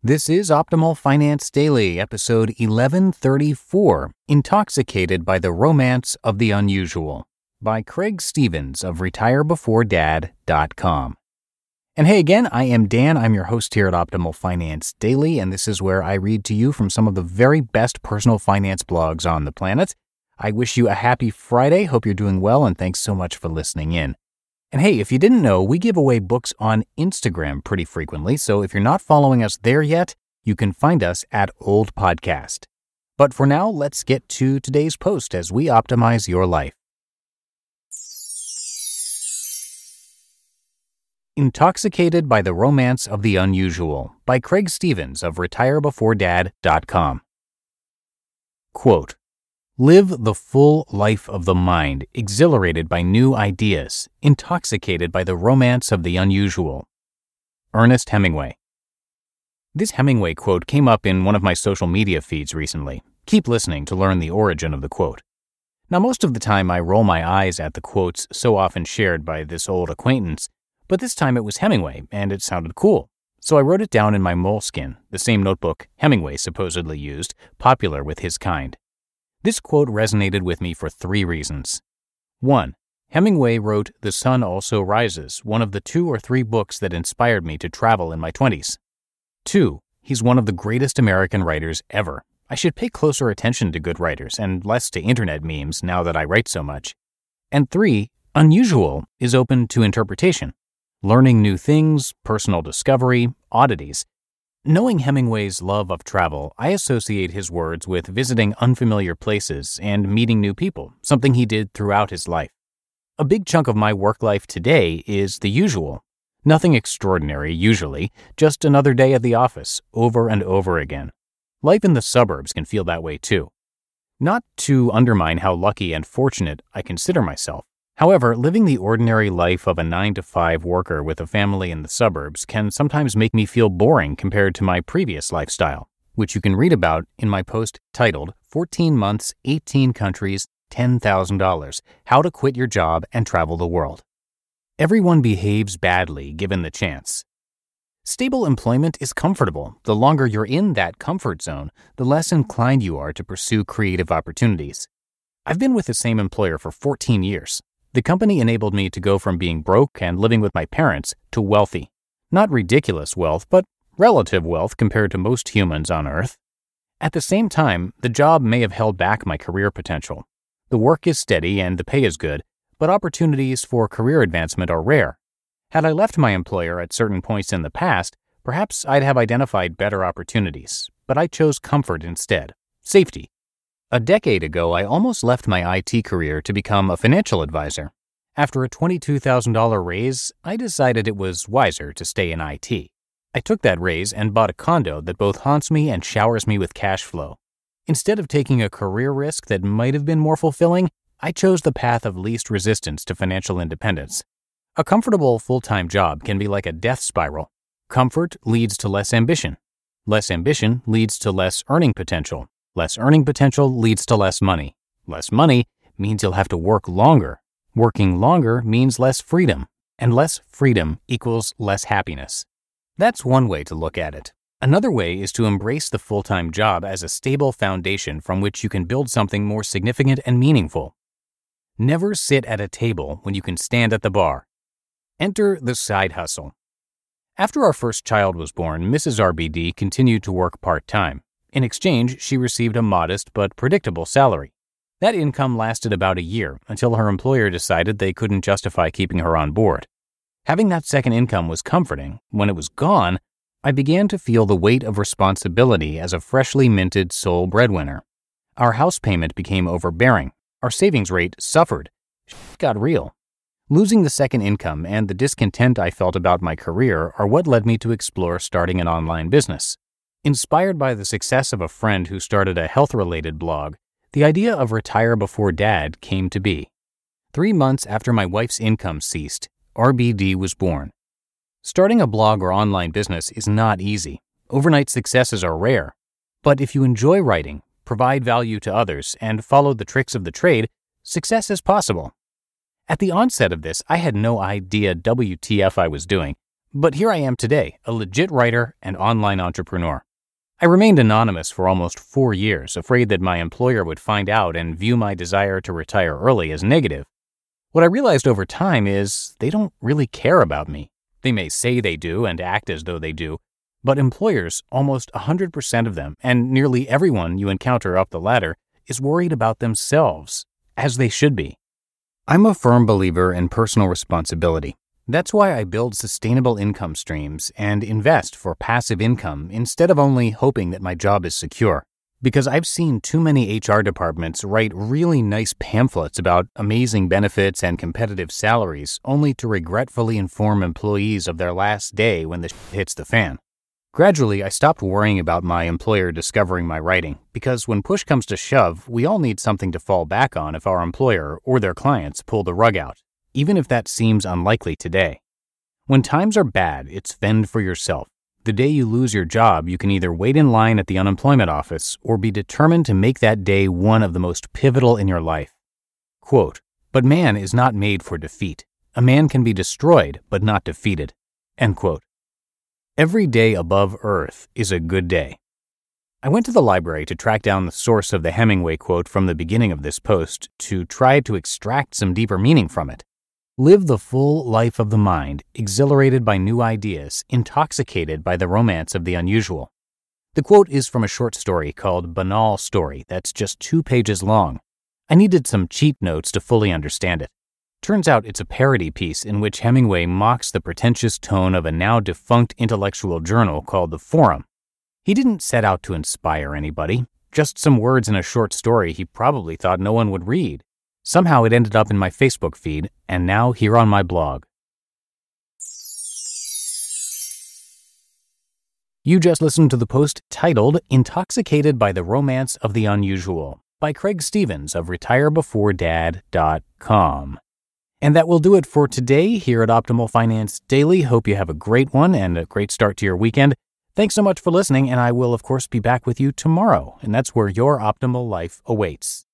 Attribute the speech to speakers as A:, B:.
A: This is Optimal Finance Daily, episode 1134 Intoxicated by the Romance of the Unusual by Craig Stephens of RetireBeforeDad.com. And hey again, I am Dan. I'm your host here at Optimal Finance Daily, and this is where I read to you from some of the very best personal finance blogs on the planet. I wish you a happy Friday. Hope you're doing well, and thanks so much for listening in. And hey, if you didn't know, we give away books on Instagram pretty frequently, so if you're not following us there yet, you can find us at Old Podcast. But for now, let's get to today's post as we optimize your life. Intoxicated by the Romance of the Unusual by Craig Stephens of RetireBeforeDad.com. Quote, Live the full life of the mind, exhilarated by new ideas, intoxicated by the romance of the unusual. Ernest Hemingway. This Hemingway quote came up in one of my social media feeds recently. Keep listening to learn the origin of the quote. Now, most of the time I roll my eyes at the quotes so often shared by this old acquaintance, but this time it was Hemingway and it sounded cool. So I wrote it down in my moleskin, the same notebook Hemingway supposedly used, popular with his kind. This quote resonated with me for three reasons. 1. Hemingway wrote The Sun Also Rises, one of the two or three books that inspired me to travel in my 20s. 2. He's one of the greatest American writers ever. I should pay closer attention to good writers and less to internet memes now that I write so much. And 3. Unusual is open to interpretation. Learning new things, personal discovery, oddities, Knowing Hemingway's love of travel, I associate his words with visiting unfamiliar places and meeting new people, something he did throughout his life. A big chunk of my work life today is the usual. Nothing extraordinary, usually, just another day at the office, over and over again. Life in the suburbs can feel that way too. Not to undermine how lucky and fortunate I consider myself, However, living the ordinary life of a 9 to 5 worker with a family in the suburbs can sometimes make me feel boring compared to my previous lifestyle, which you can read about in my post titled 14 Months, 18 Countries, $10,000 How to Quit Your Job and Travel the World. Everyone behaves badly given the chance. Stable employment is comfortable. The longer you're in that comfort zone, the less inclined you are to pursue creative opportunities. I've been with the same employer for 14 years, the company enabled me to go from being broke and living with my parents to wealthy. Not ridiculous wealth, but relative wealth compared to most humans on Earth. At the same time, the job may have held back my career potential. The work is steady and the pay is good, but opportunities for career advancement are rare. Had I left my employer at certain points in the past, perhaps I'd have identified better opportunities, but I chose comfort instead, safety, a decade ago, I almost left my IT career to become a financial advisor. After a $22,000 raise, I decided it was wiser to stay in IT. I took that raise and bought a condo that both haunts me and showers me with cash flow. Instead of taking a career risk that might have been more fulfilling, I chose the path of least resistance to financial independence. A comfortable full time job can be like a death spiral. Comfort leads to less ambition. Less ambition leads to less earning potential. Less earning potential leads to less money. Less money means you'll have to work longer. Working longer means less freedom, and less freedom equals less happiness. That's one way to look at it. Another way is to embrace the full time job as a stable foundation from which you can build something more significant and meaningful. Never sit at a table when you can stand at the bar. Enter the side hustle. After our first child was born, Mrs. RBD continued to work part time. In exchange, she received a modest but predictable salary. That income lasted about a year until her employer decided they couldn't justify keeping her on board. Having that second income was comforting. When it was gone, I began to feel the weight of responsibility as a freshly minted sole breadwinner. Our house payment became overbearing. Our savings rate suffered. It got real. Losing the second income and the discontent I felt about my career are what led me to explore starting an online business. Inspired by the success of a friend who started a health related blog, the idea of retire before dad came to be. Three months after my wife's income ceased, RBD was born. Starting a blog or online business is not easy. Overnight successes are rare. But if you enjoy writing, provide value to others, and follow the tricks of the trade, success is possible. At the onset of this, I had no idea WTF I was doing, But here I am today, a legit writer and online entrepreneur. I remained anonymous for almost four years, afraid that my employer would find out and view my desire to retire early as negative. What I realized over time is they don't really care about me. They may say they do and act as though they do, but employers, almost 100% of them, and nearly everyone you encounter up the ladder, is worried about themselves, as they should be. I'm a firm believer in personal responsibility. That's why I build sustainable income streams and invest for passive income instead of only hoping that my job is secure. Because I've seen too many HR departments write really nice pamphlets about amazing benefits and competitive salaries only to regretfully inform employees of their last day when the hits the fan. Gradually, I stopped worrying about my employer discovering my writing because when push comes to shove, we all need something to fall back on if our employer or their clients pull the rug out even if that seems unlikely today. When times are bad, it's fend for yourself. The day you lose your job, you can either wait in line at the unemployment office or be determined to make that day one of the most pivotal in your life. Quote, but man is not made for defeat. A man can be destroyed, but not defeated. End quote. Every day above earth is a good day. I went to the library to track down the source of the Hemingway quote from the beginning of this post to try to extract some deeper meaning from it. Live the full life of the mind, exhilarated by new ideas, intoxicated by the romance of the unusual. The quote is from a short story called Banal Story that's just two pages long. I needed some cheat notes to fully understand it. Turns out it's a parody piece in which Hemingway mocks the pretentious tone of a now defunct intellectual journal called The Forum. He didn't set out to inspire anybody, just some words in a short story he probably thought no one would read. Somehow it ended up in my Facebook feed and now here on my blog. You just listened to the post titled Intoxicated by the Romance of the Unusual by Craig Stephens of retirebeforedad.com. And that will do it for today here at Optimal Finance Daily. Hope you have a great one and a great start to your weekend. Thanks so much for listening, and I will, of course, be back with you tomorrow, and that's where your optimal life awaits.